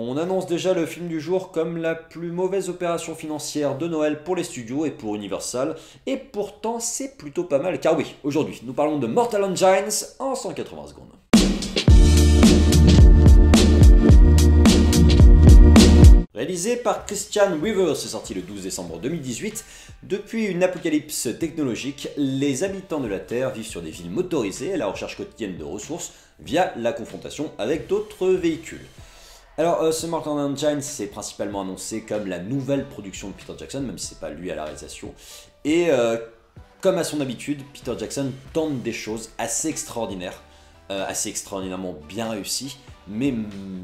On annonce déjà le film du jour comme la plus mauvaise opération financière de Noël pour les studios et pour Universal, et pourtant c'est plutôt pas mal, car oui, aujourd'hui nous parlons de Mortal Engines en 180 secondes. Réalisé par Christian Weaver, c'est sorti le 12 décembre 2018. Depuis une apocalypse technologique, les habitants de la Terre vivent sur des villes motorisées à la recherche quotidienne de ressources via la confrontation avec d'autres véhicules. Alors, euh, Mortal Engine, c'est principalement annoncé comme la nouvelle production de Peter Jackson, même si c'est pas lui à la réalisation. Et euh, comme à son habitude, Peter Jackson tente des choses assez extraordinaires, euh, assez extraordinairement bien réussies, mais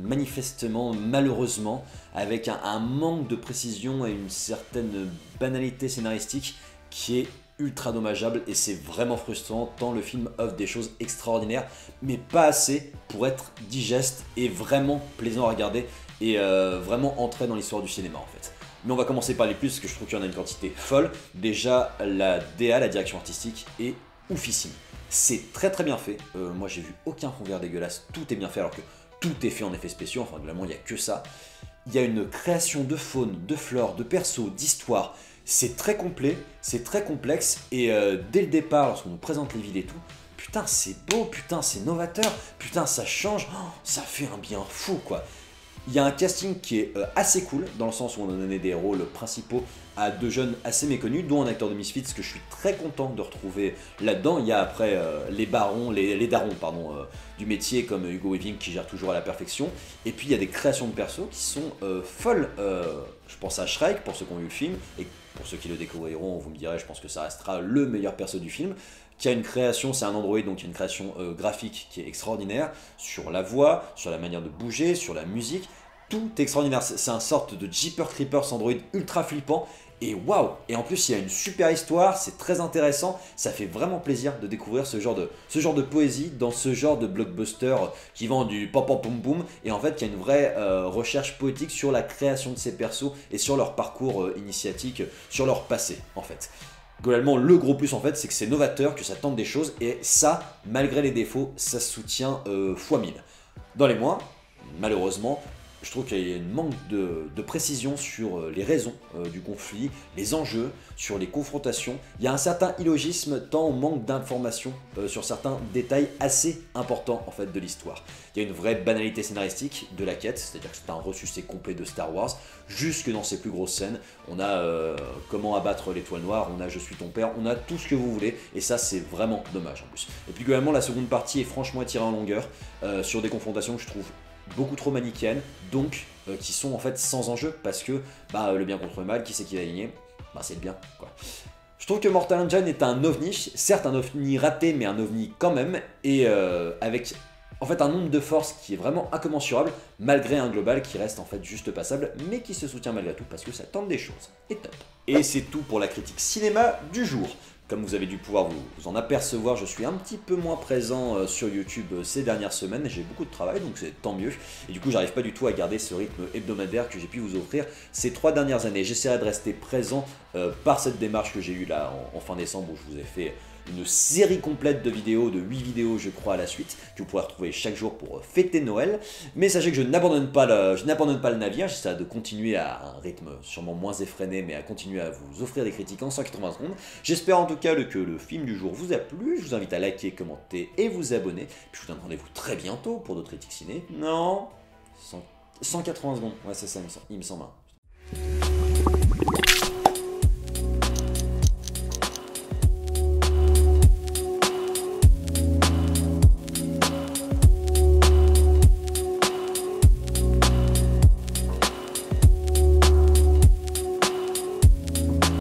manifestement, malheureusement, avec un, manque de précision et une certaine banalité scénaristique qui est ultra dommageable et c'est vraiment frustrant tant le film offre des choses extraordinaires mais pas assez pour être digeste et vraiment plaisant à regarder et euh, vraiment entrer dans l'histoire du cinéma en fait. Mais on va commencer par les plus parce que je trouve qu'il y en a une quantité folle. Déjà la DA, la direction artistique est oufissime. C'est très très bien fait. Euh, moi j'ai vu aucun fond vert dégueulasse, tout est bien fait alors que tout est fait en effets spéciaux, enfin globalement il n'y a que ça. Il y a une création de faune, de flore, de perso, d'histoire. C'est très complet, c'est très complexe, et euh, dès le départ, lorsqu'on nous présente les villes et tout, putain c'est beau, putain c'est novateur, putain ça change, oh, ça fait un bien fou quoi. Il y a un casting qui est euh, assez cool, dans le sens où on a donné des rôles principaux à deux jeunes assez méconnus, dont un acteur de Misfits que je suis très content de retrouver là-dedans. Il y a après euh, les barons, les, darons pardon, du métier comme Hugo Weaving qui gère toujours à la perfection. Et puis il y a des créations de persos qui sont folles. je pense à Shrek pour ceux qui ont vu le film, et pour ceux qui le découvriront, vous me direz, je pense que ça restera le meilleur perso du film. Qui a une création, c'est un Android, donc il y a une création euh, graphique qui est extraordinaire, sur la voix, sur la manière de bouger, sur la musique, tout est extraordinaire. C'est un sorte de Jeeper Creepers Android ultra flippant, et waouh! Et en plus, il y a une super histoire, c'est très intéressant, ça fait vraiment plaisir de découvrir ce genre de, ce genre de poésie dans ce genre de blockbuster qui vend du pom pom pom boum, et en fait, il y a une vraie euh, recherche poétique sur la création de ces persos et sur leur parcours euh, initiatique, sur leur passé, en fait. Globalement, le gros plus en fait, c'est que c'est novateur, que ça tente des choses, et ça, malgré les défauts, ça soutient euh, x 1000. Dans les mois, malheureusement, je trouve qu'il y a un manque de, précision sur euh, les raisons euh, du conflit, les enjeux, sur les confrontations. Il y a un certain illogisme tant on manque d'informations euh, sur certains détails assez importants en fait de l'histoire. Il y a une vraie banalité scénaristique de la quête, c'est-à-dire que c'est un ressuscité complet de Star Wars, jusque dans ses plus grosses scènes. On a comment abattre l'étoile noire, on a je suis ton père, on a tout ce que vous voulez, et ça c'est vraiment dommage en plus. Et puis globalement la seconde partie est franchement étirée en longueur sur des confrontations que je trouve beaucoup trop manichéennes, donc euh, qui sont en fait sans enjeu, parce que bah, le bien contre le mal, qui c'est qui va gagner? Bah c'est le bien, quoi. Je trouve que Mortal Engine est un ovni, certes un ovni raté, mais un ovni quand même, et euh, avec en fait un nombre de forces qui est vraiment incommensurable, malgré un global qui reste en fait juste passable, mais qui se soutient malgré tout parce que ça tente des choses. Et top. Et c'est tout pour la critique cinéma du jour. Comme vous avez dû pouvoir vous, en apercevoir, je suis un petit peu moins présent euh, sur YouTube euh, ces dernières semaines. J'ai beaucoup de travail, donc c'est tant mieux. Et du coup, j'arrive pas du tout à garder ce rythme hebdomadaire que j'ai pu vous offrir ces trois dernières années. J'essaierai de rester présent euh, par cette démarche que j'ai eue là en, fin décembre où je vous ai fait une série complète de vidéos, de 8 vidéos je crois à la suite, que vous pourrez retrouver chaque jour pour fêter Noël. Mais sachez que je n'abandonne pas, le, je n'abandonne pas le navire, j'essaie de continuer à un rythme sûrement moins effréné, mais à continuer à vous offrir des critiques en 180 secondes. J'espère en tout cas que le film du jour vous a plu, je vous invite à liker, commenter et vous abonner. Puis je vous donne rendez-vous très bientôt pour d'autres critiques ciné. Non 180 secondes, ouais c'est ça il me semble.